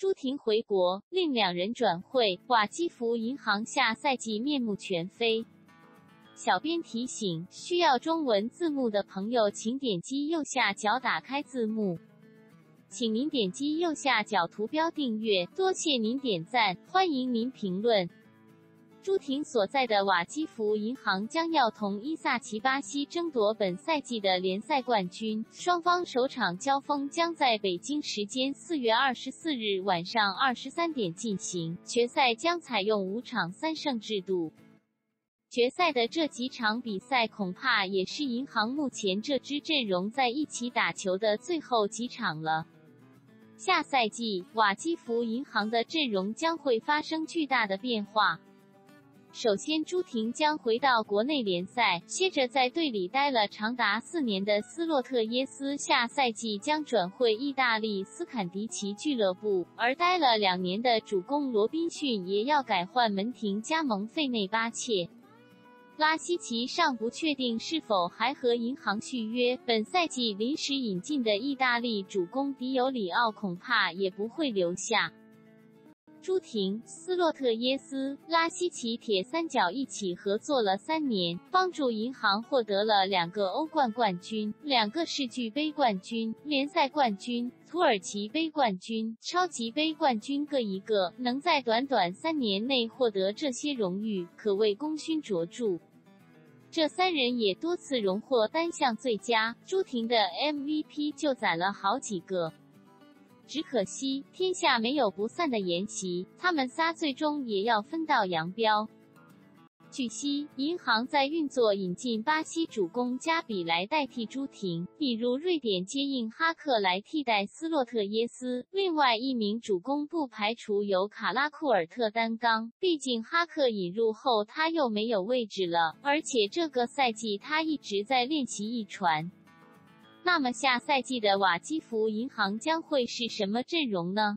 朱婷回国，令两人转会，瓦基弗银行下赛季面目全非。小编提醒：需要中文字幕的朋友，请点击右下角打开字幕。请您点击右下角图标订阅，多谢您点赞，欢迎您评论。朱婷所在的瓦基弗银行将要同伊萨奇巴西争夺本赛季的联赛冠军，双方首场交锋将在北京时间四月二十四日晚上二十三点进行。决赛将采用五场三胜制度。决赛的这几场比赛恐怕也是银行目前这支阵容在一起打球的最后几场了。下赛季瓦基弗银行的阵容将会发生巨大的变化。首先，朱婷将回到国内联赛，接着在队里待了长达四年的斯洛特耶斯，下赛季将转会意大利斯坎迪奇俱乐部；而待了两年的主攻罗宾逊也要改换门庭，加盟费内巴切。拉希奇尚不确定是否还和银行续约，本赛季临时引进的意大利主攻迪尤里奥恐怕也不会留下。朱婷、斯洛特耶斯、拉希奇铁三角一起合作了三年，帮助银行获得了两个欧冠冠军、两个世俱杯冠军、联赛冠军、土耳其杯冠军、超级杯冠军各一个。能在短短三年内获得这些荣誉，可谓功勋卓著。这三人也多次荣获单项最佳，朱婷的 MVP 就攒了好几个。只可惜天下没有不散的筵席，他们仨最终也要分道扬镳。据悉，银行在运作引进巴西主攻加比来代替朱婷，比如瑞典接应哈克来替代斯洛特耶斯。另外一名主攻不排除由卡拉库尔特担纲，毕竟哈克引入后他又没有位置了，而且这个赛季他一直在练习一传。那么下赛季的瓦基弗银行将会是什么阵容呢？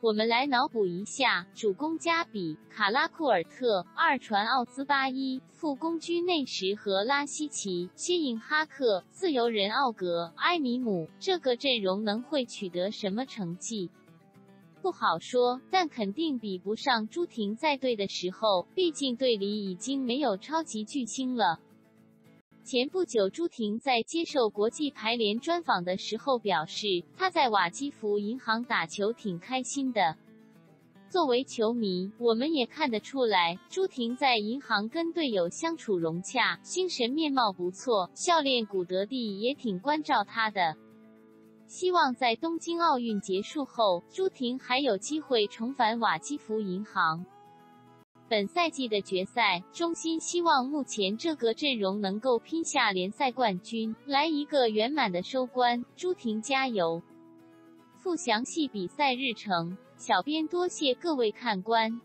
我们来脑补一下：主攻加比、卡拉库尔特、二传奥兹巴伊、副攻居内什和拉希奇、接应哈克、自由人奥格、埃米姆，这个阵容能会取得什么成绩？不好说，但肯定比不上朱婷在队的时候，毕竟队里已经没有超级巨星了。前不久，朱婷在接受国际排联专访的时候表示，她在瓦基弗银行打球挺开心的。作为球迷，我们也看得出来，朱婷在银行跟队友相处融洽，精神面貌不错。教练古德蒂也挺关照她的。希望在东京奥运结束后，朱婷还有机会重返瓦基弗银行。本赛季的决赛，衷心希望目前这个阵容能够拼下联赛冠军，来一个圆满的收官。朱婷加油！附详细比赛日程，小编多谢各位看官。